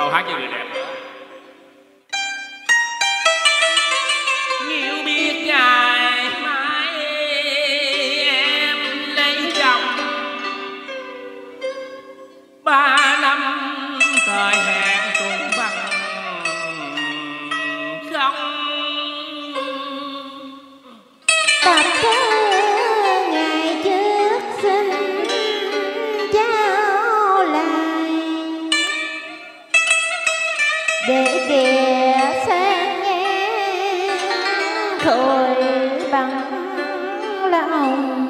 เราฮักอย่างอื่นแอบ bằng lòng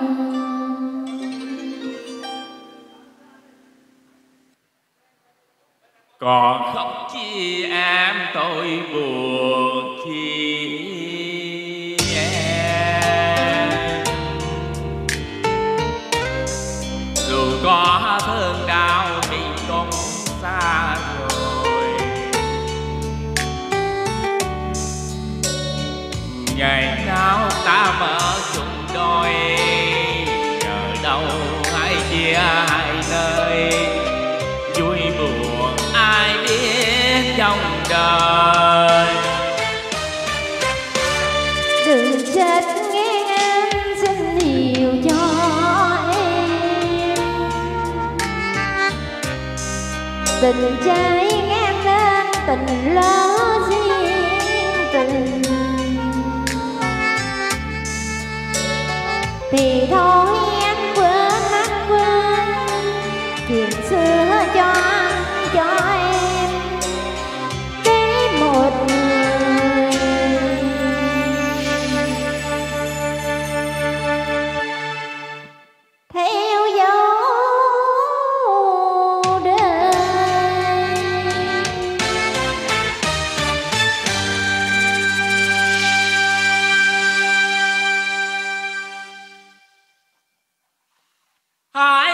ngày. Nào ta mở chung đôi ở đâu hai chia hai nơi. Vui buồn ai biết trong đời. Đừng chết nghe em xin nhiều cho em. Tình trái nghe nên tình lớn riêng tình. thì thôi. Hi.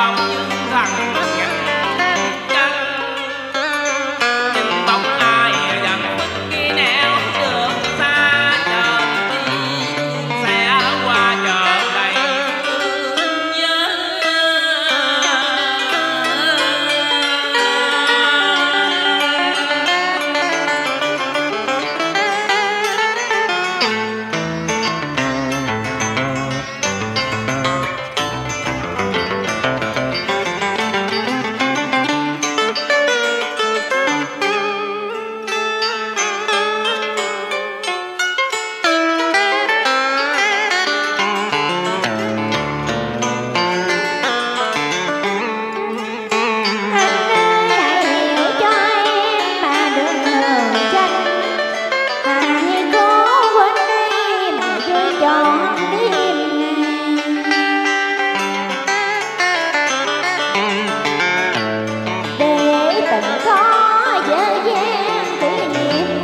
lòng những thằng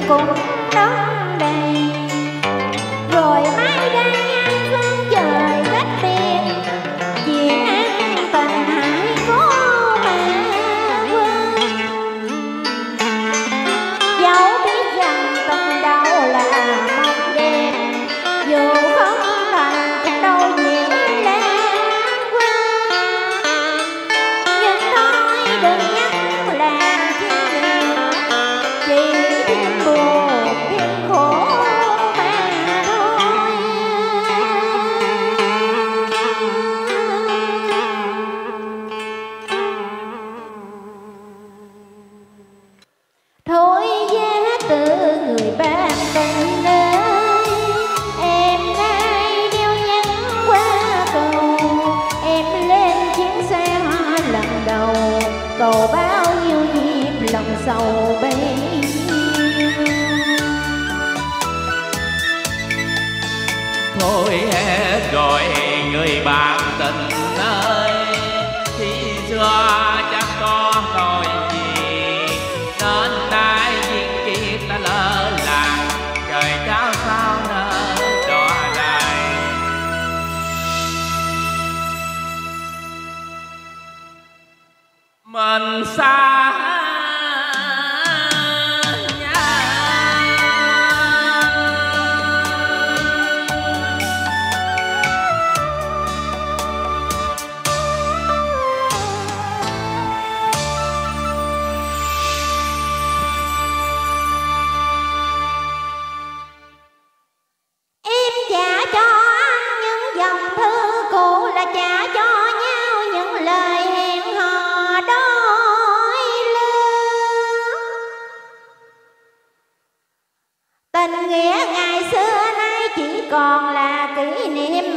风 bạn tình nơi. Em nay đeo nhắn qua cầu. Em lên chuyến xe lần đầu. Cầu bao nhiêu nhịp lòng sầu bấy thôi hết rồi, người bạn tình mình sao?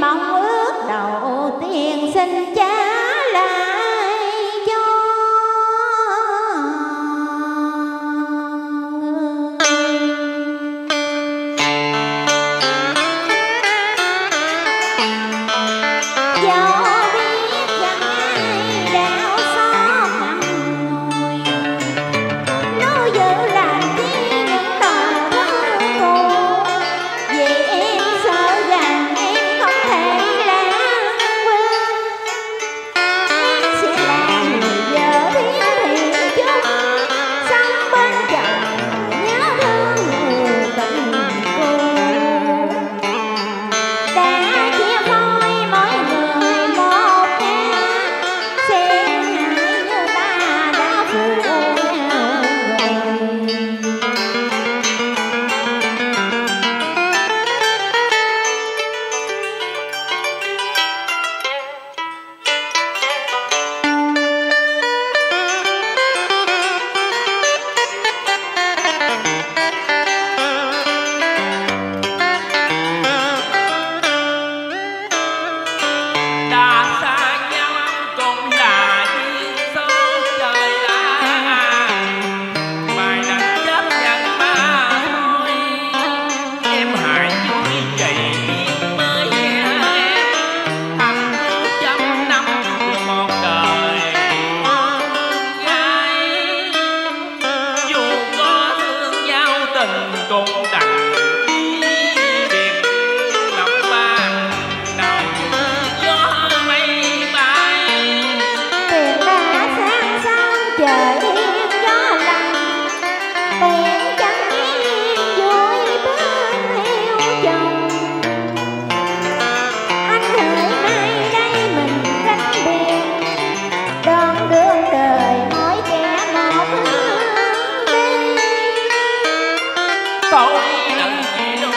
mong ước đầu tiên xin cha là Dom cầu năng chỉ đâu